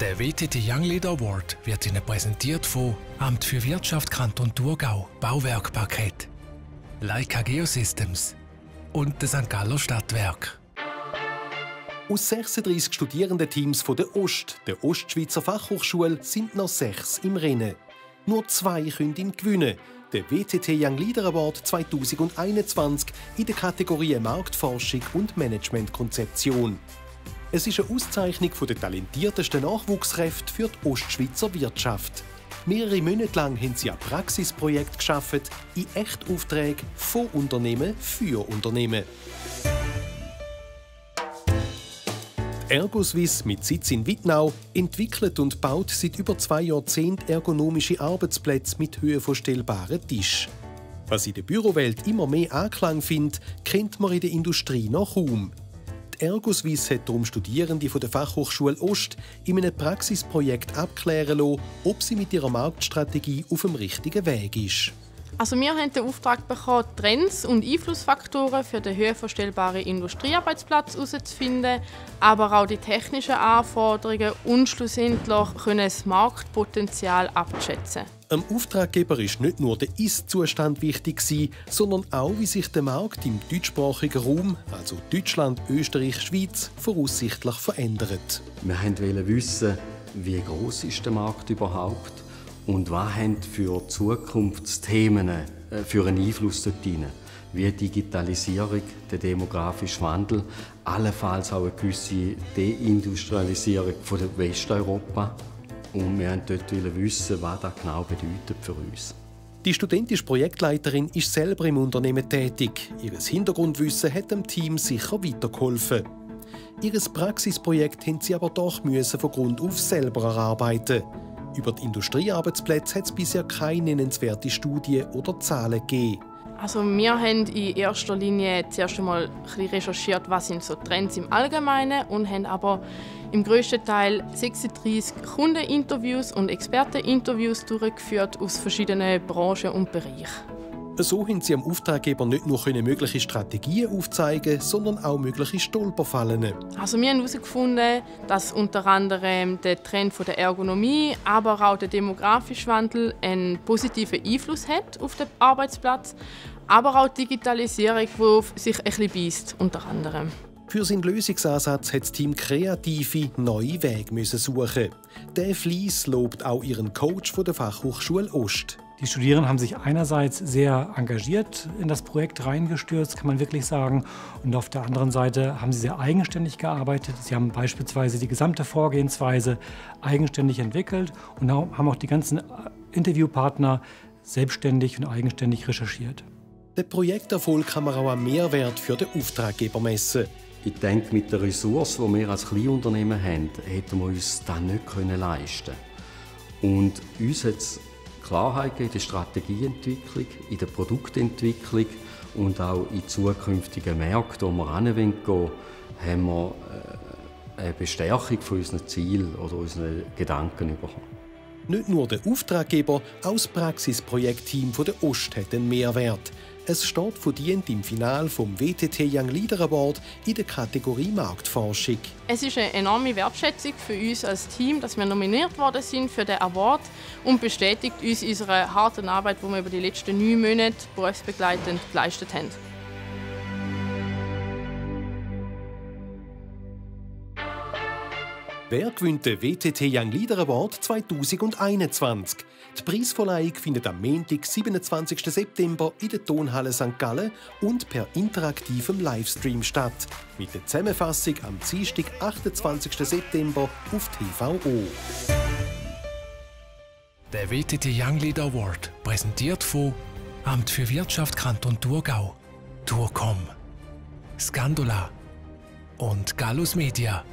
Der WTT Young Leader Award wird Ihnen präsentiert von Amt für Wirtschaft Kanton Thurgau, Bauwerkpaket, Leica Geosystems und das St. Galler Stadtwerk. Aus 36 Studierendenteams von der Ost, der Ostschweizer Fachhochschule, sind noch sechs im Rennen. Nur zwei können ihn gewinnen. Der WTT Young Leader Award 2021 in der Kategorie Marktforschung und Managementkonzeption. Es ist eine Auszeichnung der talentiertesten Nachwuchskräfte für die Ostschweizer Wirtschaft. Mehrere Monate lang haben sie ein Praxisprojekt geschaffen in Echtaufträgen von Unternehmen für Unternehmen. Ergoswiss mit Sitz in Wittnau entwickelt und baut seit über zwei Jahrzehnten ergonomische Arbeitsplätze mit höhenverstellbaren Tisch. Was in der Bürowelt immer mehr Anklang findet, kennt man in der Industrie noch kaum. Die Ergoswiss hat darum Studierende von der Fachhochschule Ost in einem Praxisprojekt abklären lassen, ob sie mit ihrer Marktstrategie auf dem richtigen Weg ist. Also wir haben den Auftrag bekommen, Trends und Einflussfaktoren für den höherverstellbaren Industriearbeitsplatz herauszufinden, aber auch die technischen Anforderungen und schlussendlich können das Marktpotenzial abschätzen. Am Auftraggeber ist nicht nur der Ist-Zustand wichtig, sondern auch, wie sich der Markt im deutschsprachigen Raum, also Deutschland, Österreich, Schweiz, voraussichtlich verändert. Wir wollten wissen, wie groß ist der Markt überhaupt ist und was haben für Zukunftsthemen äh, für einen Einfluss dort hinein? Wie Digitalisierung, der demografische Wandel, allenfalls auch eine gewisse Deindustrialisierung von Westeuropa. Und wir wollten dort wissen, was das genau bedeutet für uns. Die studentische Projektleiterin ist selber im Unternehmen tätig. Ihr Hintergrundwissen hat dem Team sicher weitergeholfen. Ihr Praxisprojekt haben sie aber doch von Grund auf selber erarbeiten. Über die Industriearbeitsplätze hat es bisher keine nennenswerte Studie oder Zahlen gegeben. Also wir haben in erster Linie zuerst einmal ein recherchiert, was sind so Trends im Allgemeinen und haben aber im größten Teil 36 Kundeninterviews und Experteninterviews durchgeführt aus verschiedenen Branchen und Bereichen. So haben sie am Auftraggeber nicht nur mögliche Strategien aufzeigen sondern auch mögliche Stolperfallen. Also wir haben herausgefunden, dass unter anderem der Trend der Ergonomie, aber auch der demografische Wandel einen positiven Einfluss hat auf den Arbeitsplatz, aber auch die Digitalisierung, die sich ein bisschen beißt, unter anderem. Für seinen Lösungsansatz hat das Team kreative, neue Wege suchen. Der Flies lobt auch ihren Coach von der Fachhochschule Ost. Die Studierenden haben sich einerseits sehr engagiert in das Projekt reingestürzt, kann man wirklich sagen. Und auf der anderen Seite haben sie sehr eigenständig gearbeitet. Sie haben beispielsweise die gesamte Vorgehensweise eigenständig entwickelt und haben auch die ganzen Interviewpartner selbstständig und eigenständig recherchiert. Der Projekterfolg kann man auch einen Mehrwert für den Auftraggeber messen. Ich denke, mit der Ressource, die wir als Kleinunternehmen haben, hätten wir uns das nicht leisten können. Und uns hat es Klarheit in der Strategieentwicklung, in der Produktentwicklung und auch in zukünftigen Märkten, wo wir hingehen wollen, haben wir äh, eine Bestärkung von unseren Zielen oder unseren Gedanken bekommen. Nicht nur der Auftraggeber, auch das Praxisprojektteam der Ost hat einen Mehrwert. Es steht verdient im Finale vom WTT Young Leader Award in der Kategorie Marktforschung. Es ist eine enorme Wertschätzung für uns als Team, dass wir nominiert worden sind für den Award und bestätigt uns unsere harte Arbeit, die wir über die letzten neun Monate berufsbegleitend geleistet haben. Wer gewinnt den WTT Young Leader Award 2021? Die Preisverleihung findet am Montag, 27. September in der Tonhalle St. Gallen und per interaktivem Livestream statt. Mit der Zusammenfassung am Dienstag, 28. September auf TVO. Der WTT Young Leader Award, präsentiert von Amt für Wirtschaft Kanton Thurgau, Tourcom, Scandola und Gallus Media.